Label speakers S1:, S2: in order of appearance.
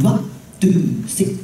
S1: One, two, six.